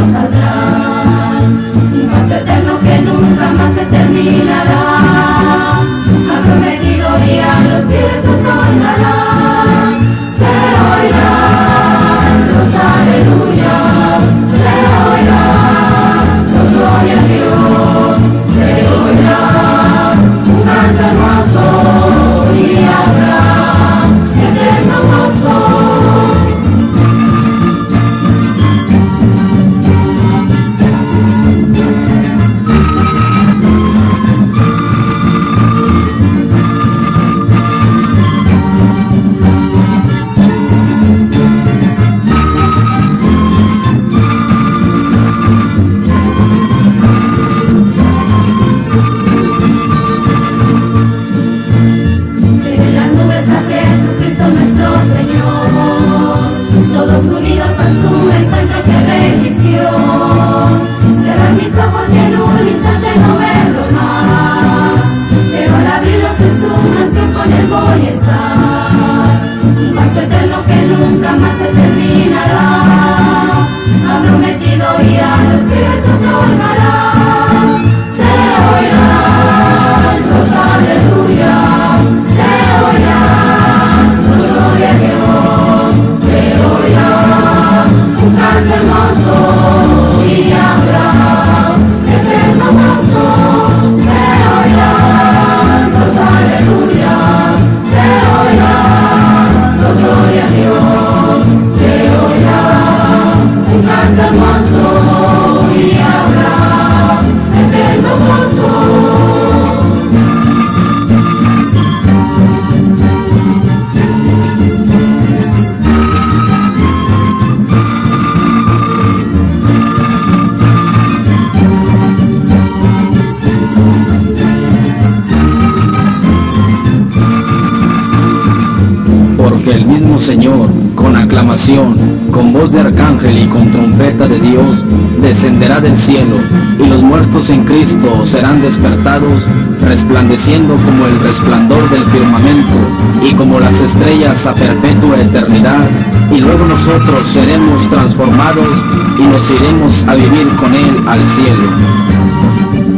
Masada. todos unidos a su encuentro que bendición. Señor, con aclamación, con voz de arcángel y con trompeta de Dios, descenderá del cielo, y los muertos en Cristo serán despertados, resplandeciendo como el resplandor del firmamento, y como las estrellas a perpetua eternidad, y luego nosotros seremos transformados y nos iremos a vivir con Él al cielo.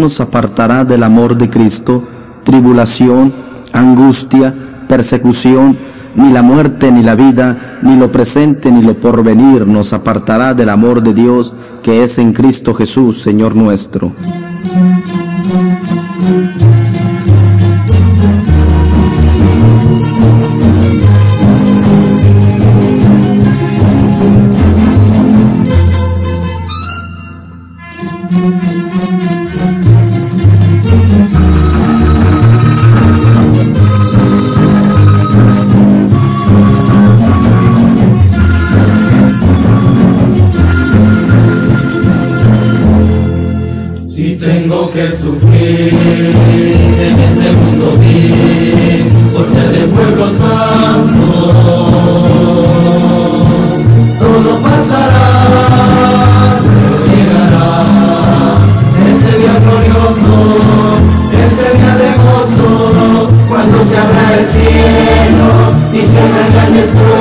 Nos apartará del amor de Cristo? Tribulación, angustia, persecución, ni la muerte, ni la vida, ni lo presente, ni lo porvenir nos apartará del amor de Dios que es en Cristo Jesús, Señor nuestro. is good.